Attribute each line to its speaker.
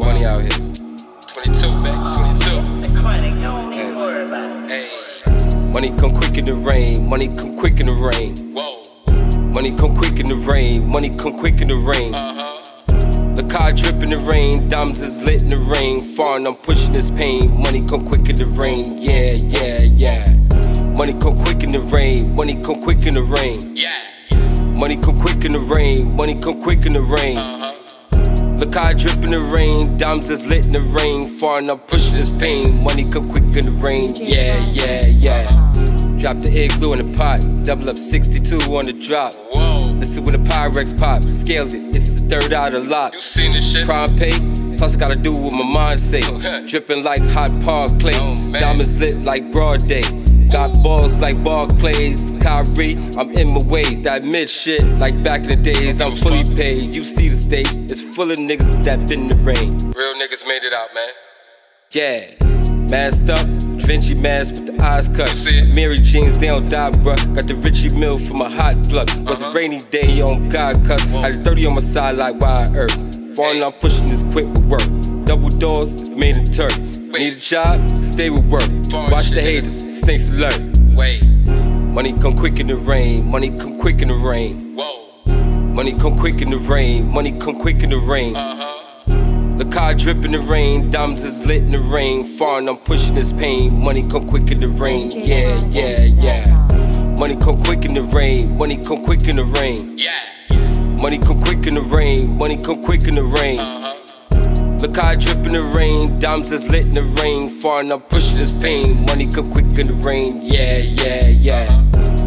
Speaker 1: money out here. 22,
Speaker 2: back 22. The
Speaker 3: chronic, don't
Speaker 1: even
Speaker 3: worry about
Speaker 2: it.
Speaker 1: Money come quick in the rain, money come quick in the rain.
Speaker 2: Whoa.
Speaker 1: Money come quick in the rain, money come quick in the rain.
Speaker 2: Uh-huh.
Speaker 1: The car drip in the rain, diamonds is lit in the rain. Far and I'm pushing this pain, money come quick in the rain. Yeah, yeah, yeah. Money come quick in the rain, money come quick in the rain.
Speaker 2: Yeah.
Speaker 1: Money come quick in the rain, money come quick in the rain.
Speaker 2: Uh-huh huh.
Speaker 1: The car drip in the rain, diamonds is lit in the rain. Far and I'm pushing this pain. Money come quick in the rain, yeah, yeah, yeah. Drop the igloo in the pot, double up 62 on the drop.
Speaker 2: Whoa.
Speaker 1: Listen when the Pyrex pop, scaled it, it's the third out of lot.
Speaker 2: You seen this shit?
Speaker 1: Prime pay, plus I gotta do what my mind say.
Speaker 2: Okay.
Speaker 1: Dripping like hot park clay,
Speaker 2: Oh,
Speaker 1: diamonds lit like broad day. Got balls like Barclays, Kyrie, I'm in my ways. That mid shit, like back in the days, I'm fully paid. You see the stage, it's full of niggas that in the rain.
Speaker 2: Real niggas made it out, man.
Speaker 1: Yeah, masked up, Vinci mask with the eyes cut. Mary jeans, they don't die, bruh. Got the Richie Mill for my hot plug. Was
Speaker 2: Uh-huh.
Speaker 1: a rainy day on God cut. Had a 30 on my side like wide earth. Falling, I'm pushing this quick with work. Double doors, it's made in Turk. Need a job, stay with work.
Speaker 2: Foreign
Speaker 1: Watch the haters, snakes alert.
Speaker 2: Wait.
Speaker 1: Money come quick in the rain, money come quick in the rain.
Speaker 2: Whoa.
Speaker 1: Money come quick in the rain, money come quick in the rain.
Speaker 2: Uh.
Speaker 1: The car drip in the rain, diamonds is lit in the rain. Far and I'm pushing this pain. Money come quick in the rain, yeah, yeah, yeah. Money come quick in the rain, money come quick in the rain.
Speaker 2: Yeah.
Speaker 1: Money come quick in the rain, money come quick in the rain.
Speaker 2: Uh huh.
Speaker 1: The car drip in the rain, diamonds is lit in the rain. Far and I'm pushing this pain. Money come quick in the rain, yeah, yeah, yeah.